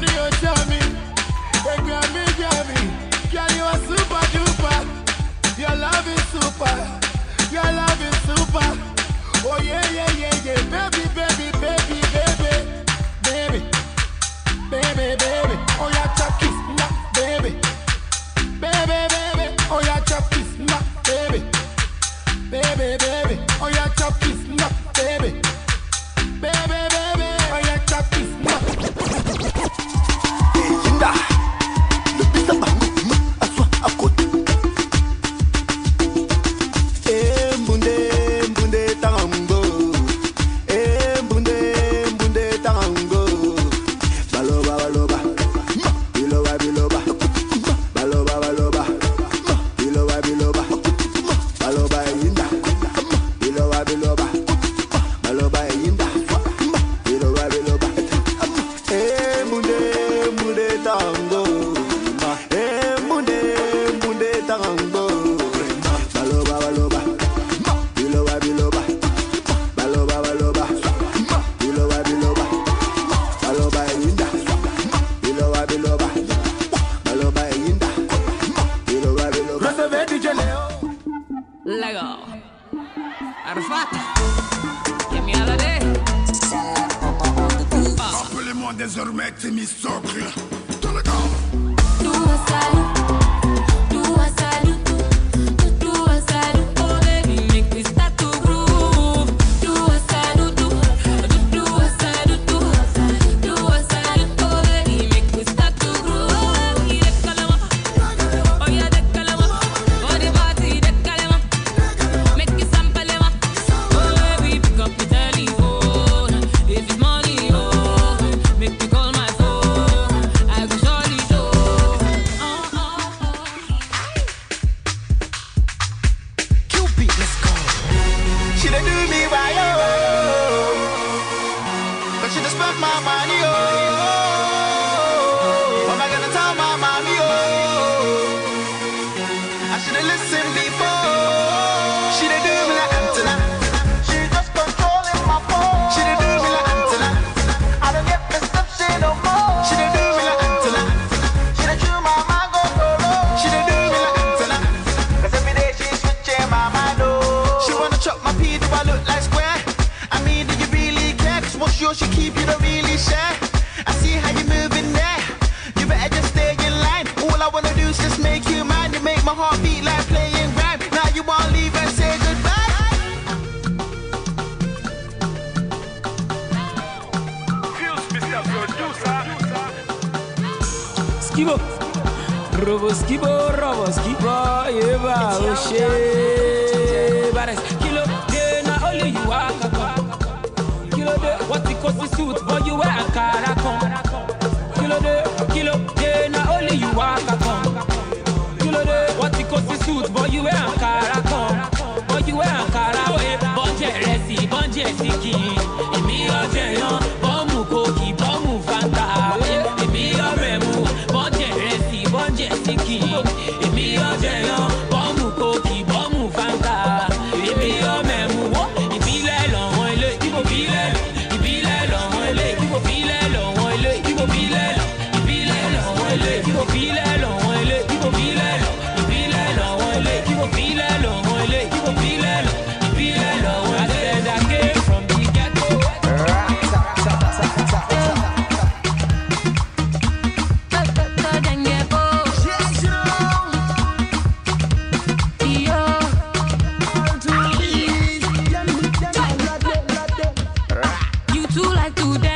do your jammy. Hey, Grammy, Grammy. Girl, you are super duper. Your love is super. Your love is super. Oh, yeah, yeah, yeah, yeah. Baby, baby, baby. Appelez-moi désormais Timmy Socre. Dans le camp. Tout va salut. roboskibo roboskibo roboskibo yeba o ṣe bares kí Kilo dé na only you are kankan kí ló dé wọ́n ti suit but you wear àkàrà kan Kilo ló Kilo kí ló na only you are kankan kí ló dé wọ́n ti suit but you wear àkàrà. èmi yóò jẹyàn bọ́ọ̀mù kòkì fanta èmi yóò mẹ̀mú wọ́ ìbílẹ̀ lọ́wọ́n ilé ìdìbò bílẹ̀ ìbílẹ̀ lọ́wọ́n ilé ìdìbò bílẹ̀ lọ́wọ́n ilé Do. to